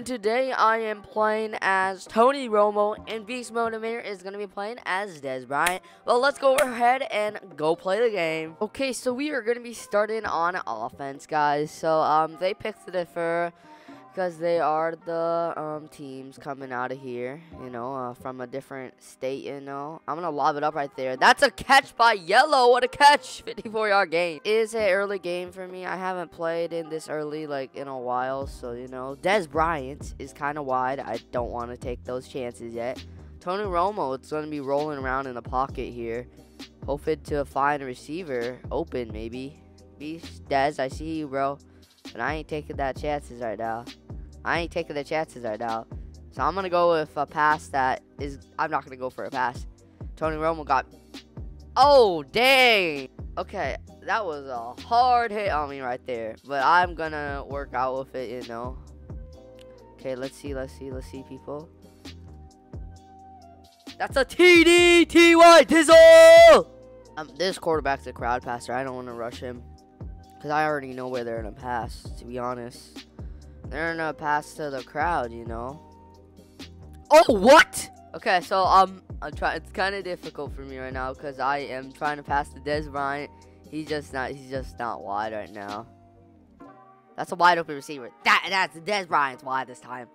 Everyone, today I am playing as Tony Romo and Beast Amir is going to be playing as Dez Bryant. Well, let's go ahead and go play the game. Okay, so we are going to be starting on offense, guys. So, um, they picked the for because they are the um, teams coming out of here, you know, uh, from a different state, you know. I'm going to lob it up right there. That's a catch by Yellow. What a catch. 54-yard game. It is an early game for me. I haven't played in this early, like, in a while. So, you know, Dez Bryant is kind of wide. I don't want to take those chances yet. Tony Romo, it's going to be rolling around in the pocket here. Hoping to find a receiver open, maybe. Beast, Dez, I see you, bro. But I ain't taking that chances right now. I ain't taking the chances right now. So I'm going to go with a pass that is... I'm not going to go for a pass. Tony Romo got... Oh, dang. Okay, that was a hard hit on me right there. But I'm going to work out with it, you know. Okay, let's see, let's see, let's see, people. That's a TD, TY, Tizzle! Um, this quarterback's a crowd passer. I don't want to rush him. Because I already know where they're going to pass, to be honest. They're to pass to the crowd, you know. Oh, what? Okay, so um, I'm trying. It's kind of difficult for me right now because I am trying to pass to Dez Bryant. He's just not. He's just not wide right now. That's a wide open receiver. That that's Dez Bryant's wide this time.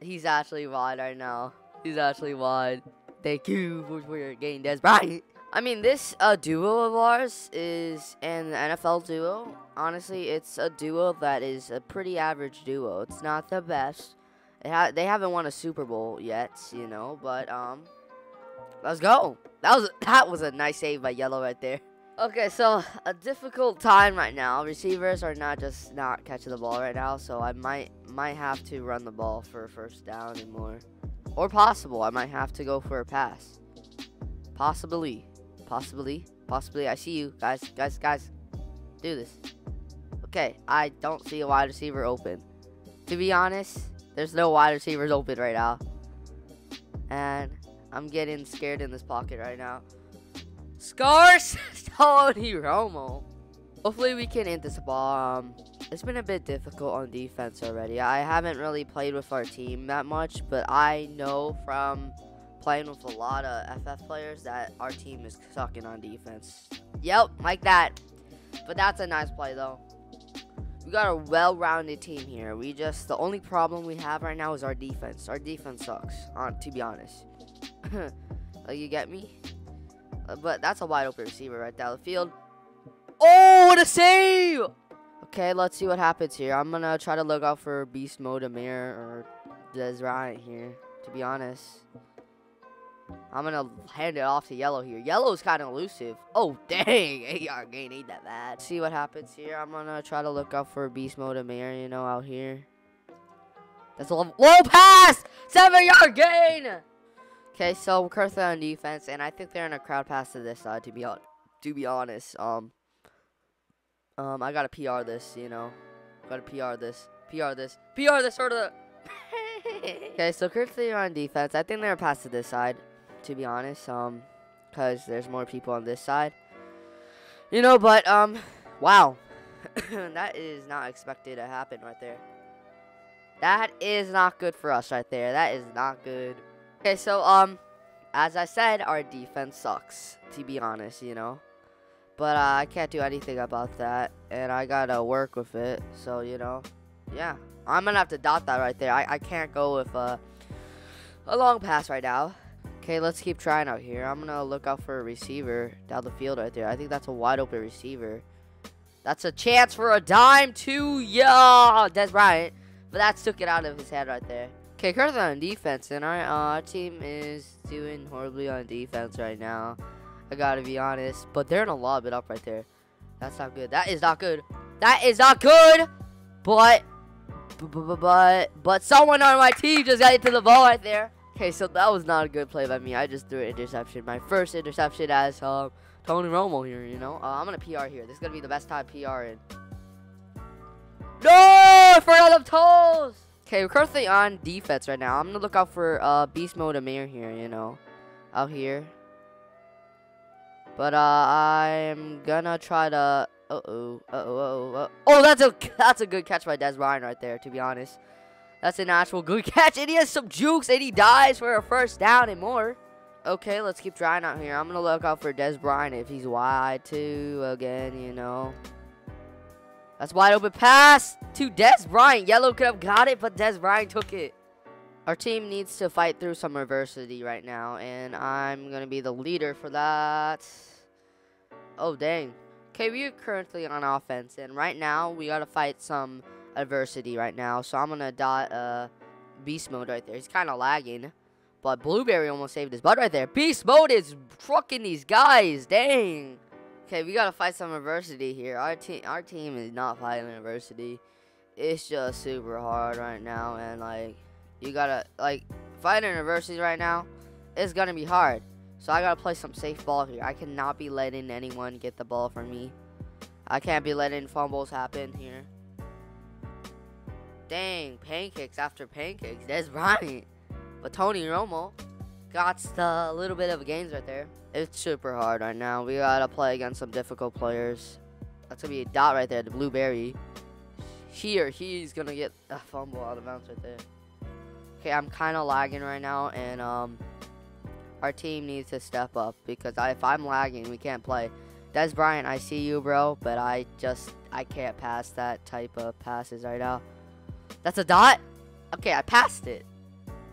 He's actually wide right now. He's actually wide. Thank you for your game, Dez Bryant. I mean, this uh, duo of ours is an NFL duo. Honestly, it's a duo that is a pretty average duo. It's not the best. Ha they haven't won a Super Bowl yet, you know, but um, let's go. That was that was a nice save by Yellow right there. Okay, so a difficult time right now. Receivers are not just not catching the ball right now, so I might might have to run the ball for a first down and more, or possible I might have to go for a pass. Possibly. Possibly. Possibly. I see you. Guys, guys, guys. Do this. Okay. I don't see a wide receiver open. To be honest, there's no wide receivers open right now. And I'm getting scared in this pocket right now. Scars! Tony Romo. Hopefully we can hit this ball. Um, it's been a bit difficult on defense already. I haven't really played with our team that much, but I know from playing with a lot of FF players that our team is sucking on defense. Yep, like that. But that's a nice play, though. We got a well-rounded team here. We just, the only problem we have right now is our defense. Our defense sucks, to be honest. like, you get me? Uh, but that's a wide open receiver right down the field. Oh, what a save! Okay, let's see what happens here. I'm to try to look out for Beast Mode Amir or Bryant here, to be honest. I'm going to hand it off to Yellow here. Yellow's kind of elusive. Oh, dang. 8-yard gain ain't that bad. See what happens here. I'm going to try to look out for Beast Mode Amir, you know, out here. That's a low, low pass! 7-yard gain! Okay, so currently on defense, and I think they're in a crowd pass to this side, to be, on to be honest. Um, um, I got to PR this, you know. Got to PR this. PR this. PR this, sort of. okay, so currently on defense. I think they're past to this side to be honest. Um, because there's more people on this side. You know, but um, wow, that is not expected to happen right there. That is not good for us right there. That is not good. Okay, so um, as I said, our defense sucks. To be honest, you know. But uh, I can't do anything about that, and I gotta work with it. So you know, yeah, I'm gonna have to dot that right there. I I can't go with uh, a long pass right now. Okay, let's keep trying out here. I'm going to look out for a receiver down the field right there. I think that's a wide open receiver. That's a chance for a dime to, yeah, Dez Bryant. But that took it out of his head right there. Okay, currently on defense, and our, uh, our team is doing horribly on defense right now. I gotta be honest. But they're gonna lob it up right there. That's not good. That is not good. That is not good. But, but, but, but someone on my team just got into the ball right there. Okay, so that was not a good play by me. I just threw an interception. My first interception as um, Tony Romo here, you know. Uh, I'm going to PR here. This is going to be the best time PR in. No! For of toes! Okay, we're currently on defense right now. I'm going to look out for uh, Beast Mode Amir here, you know. Out here. But uh, I'm going to try to Uh oh. Uh oh. Uh oh. Oh, that's a that's a good catch by Dez Bryant right there. To be honest, that's an actual good catch, and he has some jukes, and he dies for a first down and more. Okay, let's keep trying out here. I'm gonna look out for Dez Bryant if he's wide too. Again, you know. That's wide open pass to Dez Bryant. Yellow could have got it, but Dez Bryant took it. Our team needs to fight through some adversity right now, and I'm going to be the leader for that. Oh, dang. Okay, we are currently on offense, and right now we got to fight some adversity right now. So I'm going to dot uh, beast mode right there. He's kind of lagging, but Blueberry almost saved his butt right there. Beast mode is trucking these guys. Dang. Okay, we gotta fight some adversity here. Our team, our team is not fighting adversity. It's just super hard right now, and like, you gotta like fighting adversity right now. It's gonna be hard. So I gotta play some safe ball here. I cannot be letting anyone get the ball from me. I can't be letting fumbles happen here. Dang, pancakes after pancakes. That's right. But Tony Romo got the little bit of gains right there. It's super hard right now. We gotta play against some difficult players. That's gonna be a dot right there, the blueberry. Here, he's gonna get a fumble out of bounds right there. Okay, I'm kind of lagging right now, and um, our team needs to step up because I, if I'm lagging, we can't play. Dez Bryant, I see you, bro, but I just I can't pass that type of passes right now. That's a dot. Okay, I passed it.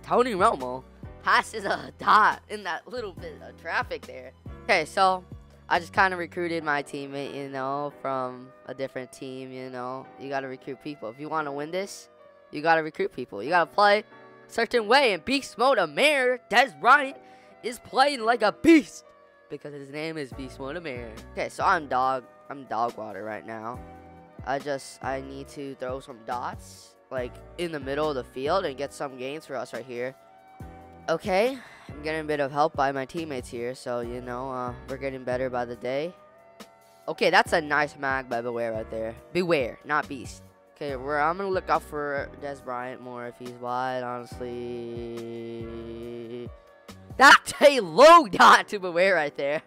Tony Romo passes a dot in that little bit of traffic there. Okay, so I just kind of recruited my teammate, you know, from a different team, you know. You got to recruit people. If you want to win this, you got to recruit people. You got to play certain way. And Beast Mode Mayor, Dez Bryant, is playing like a beast because his name is Beast Mode Mayor. Okay, so I'm dog. I'm dog water right now. I just, I need to throw some dots, like, in the middle of the field and get some gains for us right here. Okay, I'm getting a bit of help by my teammates here, so, you know, uh, we're getting better by the day. Okay, that's a nice mag by Beware right there. Beware, not Beast. Okay, I'm to look out for Dez Bryant more if he's wide, honestly. That's a low dot to Beware right there.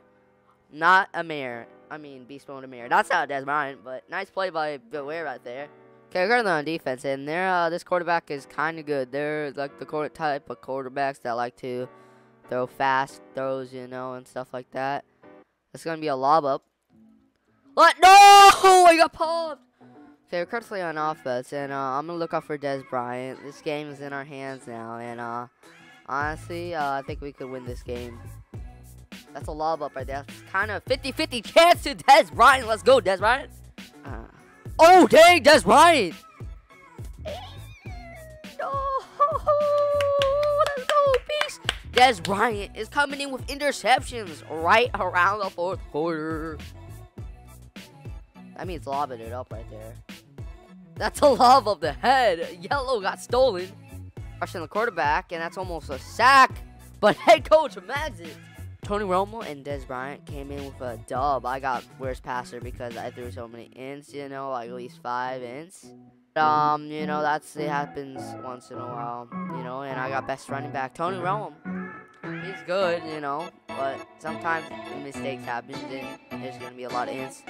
Not a mare. I mean, Beast Mode a mare. That's not Dez Bryant, but nice play by Beware right there. Okay, going on defense, and there, uh, this quarterback is kind of good. They're like the quarter type of quarterbacks that like to throw fast throws, you know, and stuff like that. It's gonna be a lob up. What? No! I got popped. Okay, we're currently on offense, and uh, I'm gonna look out for Dez Bryant. This game is in our hands now, and uh, honestly, uh, I think we could win this game. That's a lob up right there. Kind of 50-50 chance to Dez Bryant. Let's go, Dez Bryant. Oh, dang, that's right. Go, beast. Dez Bryant is coming in with interceptions right around the fourth quarter. That means lobbing it up right there. That's a lob of the head. Yellow got stolen. Rushing the quarterback, and that's almost a sack. But head coach mags it. Tony Romo and Dez Bryant came in with a dub. I got worst passer because I threw so many ints, you know, like at least five ints. Um, you know, that's it happens once in a while, you know, and I got best running back, Tony Romo. He's good, you know, but sometimes mistakes happen and there's gonna be a lot of ints.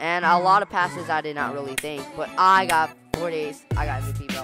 And a lot of passes I did not really think, but I got four days. I got MVP.